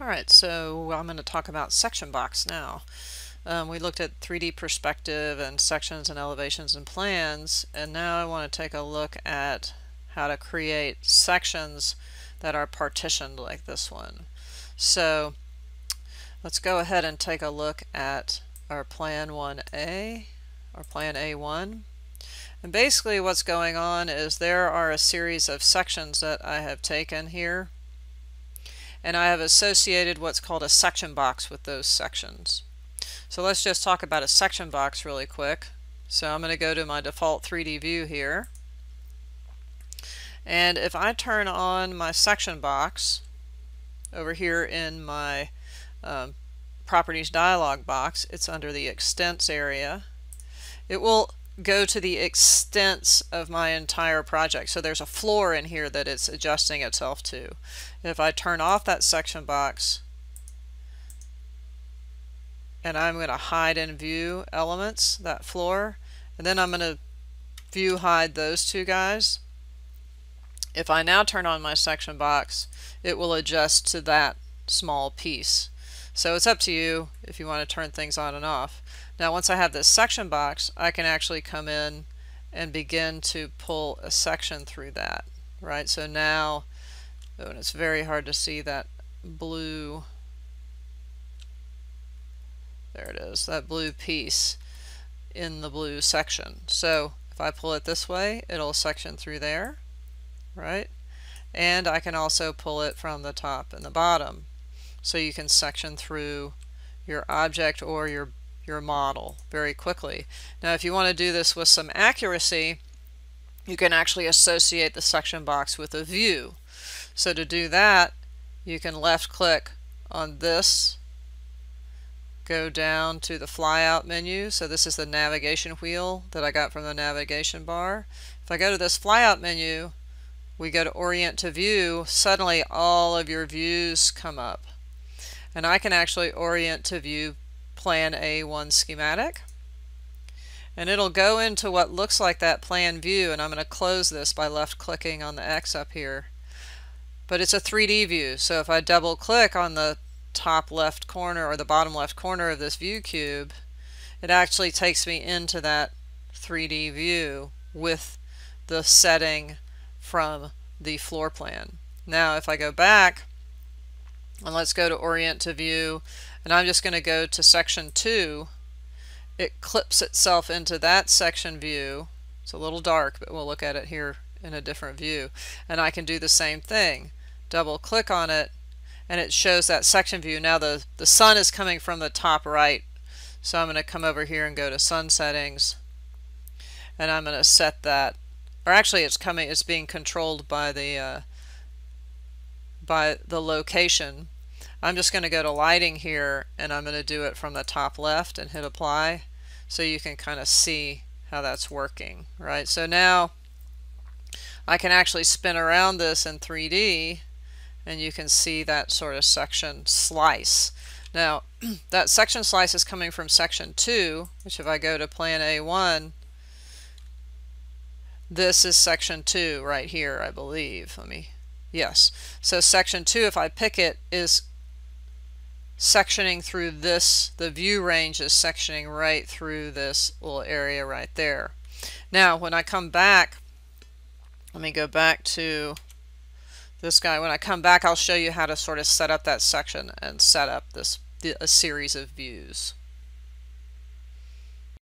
Alright, so I'm going to talk about section box now. Um, we looked at 3D perspective and sections and elevations and plans, and now I want to take a look at how to create sections that are partitioned like this one. So let's go ahead and take a look at our plan 1A, or plan A1. And basically what's going on is there are a series of sections that I have taken here and I have associated what's called a section box with those sections. So let's just talk about a section box really quick. So I'm going to go to my default 3D view here. And if I turn on my section box over here in my um, properties dialog box, it's under the extents area. It will go to the extents of my entire project. So there's a floor in here that it's adjusting itself to. If I turn off that section box and I'm going to hide and view elements, that floor, and then I'm going to view hide those two guys. If I now turn on my section box, it will adjust to that small piece. So it's up to you if you want to turn things on and off. Now once I have this section box, I can actually come in and begin to pull a section through that. Right, so now, oh, and it's very hard to see that blue, there it is, that blue piece in the blue section. So if I pull it this way, it'll section through there, right? And I can also pull it from the top and the bottom so you can section through your object or your your model very quickly. Now if you want to do this with some accuracy you can actually associate the section box with a view. So to do that you can left click on this go down to the flyout menu so this is the navigation wheel that I got from the navigation bar. If I go to this flyout menu we go to orient to view suddenly all of your views come up and I can actually orient to view plan A1 schematic and it'll go into what looks like that plan view and I'm going to close this by left clicking on the X up here but it's a 3D view so if I double click on the top left corner or the bottom left corner of this view cube it actually takes me into that 3D view with the setting from the floor plan. Now if I go back and let's go to orient to view. And I'm just going to go to section 2 it clips itself into that section view. It's a little dark but we'll look at it here in a different view. And I can do the same thing. Double click on it and it shows that section view. Now the the sun is coming from the top right. So I'm going to come over here and go to sun settings. And I'm going to set that or actually it's coming it's being controlled by the uh, by the location I'm just going to go to lighting here and I'm going to do it from the top left and hit apply so you can kind of see how that's working right? So now I can actually spin around this in 3D and you can see that sort of section slice. Now that section slice is coming from section 2 which if I go to plan A1 this is section 2 right here I believe. Let me yes. So section 2 if I pick it is sectioning through this, the view range is sectioning right through this little area right there. Now when I come back, let me go back to this guy. When I come back I'll show you how to sort of set up that section and set up this a series of views.